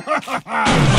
Ha ha ha ha!